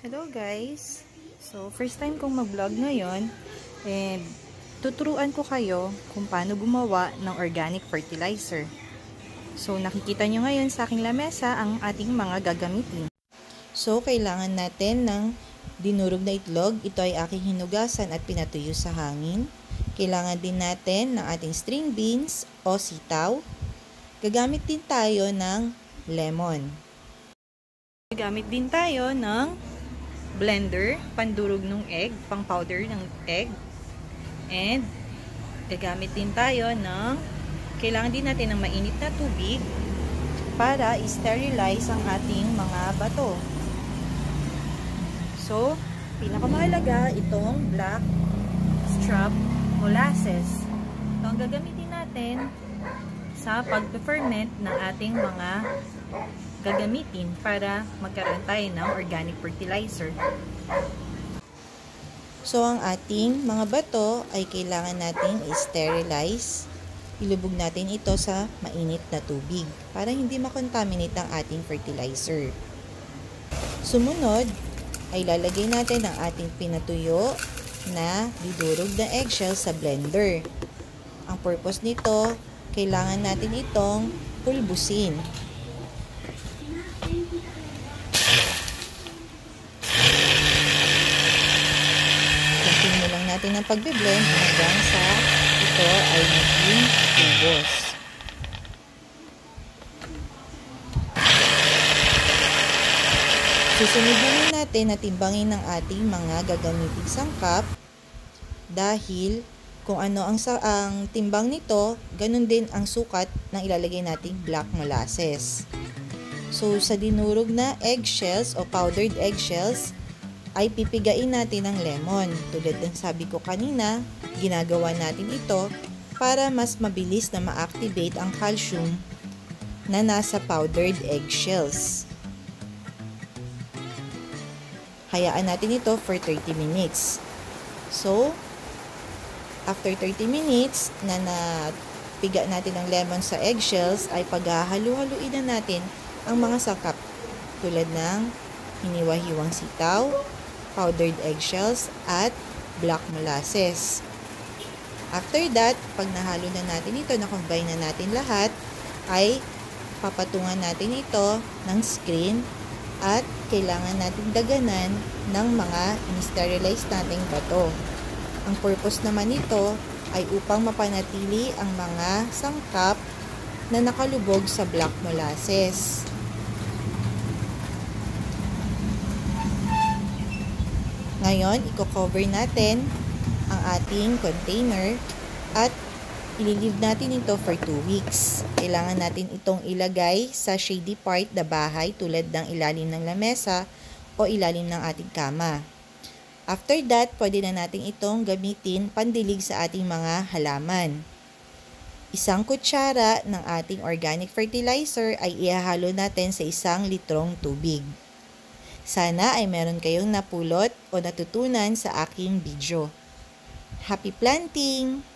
Hello guys! So, first time kong mag-vlog ngayon and tuturuan ko kayo kung paano gumawa ng organic fertilizer. So, nakikita nyo ngayon sa aking lamesa ang ating mga gagamitin. So, kailangan natin ng dinurog na itlog. Ito ay aking hinugasan at pinatuyo sa hangin. Kailangan din natin ng ating string beans o sitaw. Gagamit din tayo ng lemon. Gagamit din tayo ng blender, pandurog ng egg, pang powder ng egg. And, gagamit din tayo ng, kailangan din natin ng mainit na tubig para sterilize ang ating mga bato. So, pinakamahalaga itong black strap molasses. Ito ang gagamitin natin sa pag-ferment ng ating mga gagamitin para magkaroon tayo ng organic fertilizer. So, ang ating mga bato ay kailangan nating i-sterilize. Ilubog natin ito sa mainit na tubig para hindi makontaminate ang ating fertilizer. Sumunod, ay lalagay natin ang ating pinatuyo na didurog na eggshell sa blender. Ang purpose nito, kailangan natin itong pulbusin Continue lang natin ang pagbe-blend hanggang sa ito ay maging tubos. Susunod naman natin na timbangin ng ating mga gagamiting sangkap dahil kung ano ang, sa, ang timbang nito, ganun din ang sukat ng ilalagay nating black molasses. So, sa dinurog na eggshells o powdered eggshells, ay pipigain natin ng lemon. Tulad ng sabi ko kanina, ginagawa natin ito para mas mabilis na ma-activate ang calcium na nasa powdered eggshells. Hayaan natin ito for 30 minutes. So, after 30 minutes na napiga natin ang lemon sa eggshells, ay paghahalu-haluin na natin ang mga sakap tulad ng hiniwa-hiwang sitaw, powdered eggshells, at black molasses. After that, pag nahalo na natin ito, na-combine na natin lahat, ay papatungan natin ito ng screen at kailangan natin daganan ng mga in-sterilize nating bato. Ang purpose naman nito ay upang mapanatili ang mga sangkap na nakalubog sa black molasses. Ngayon, i-cover natin ang ating container at ililive natin ito for 2 weeks. Kailangan natin itong ilagay sa shady part na bahay tulad ng ilalim ng lamesa o ilalim ng ating kama. After that, pwede na natin itong gamitin pandilig sa ating mga halaman. Isang kutsara ng ating organic fertilizer ay ihahalo natin sa isang litrong tubig. Sana ay meron kayong napulot o natutunan sa aking video. Happy planting!